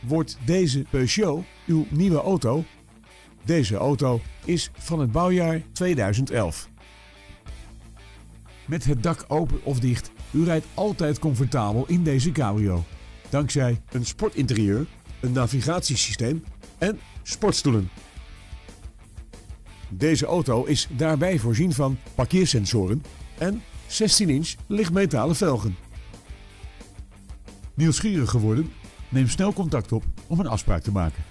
Wordt deze Peugeot uw nieuwe auto? Deze auto is van het bouwjaar 2011. Met het dak open of dicht, u rijdt altijd comfortabel in deze cabrio. Dankzij een sportinterieur, een navigatiesysteem en sportstoelen. Deze auto is daarbij voorzien van parkeersensoren en 16-inch lichtmetalen velgen. Nieuwsgierig geworden? Neem snel contact op om een afspraak te maken.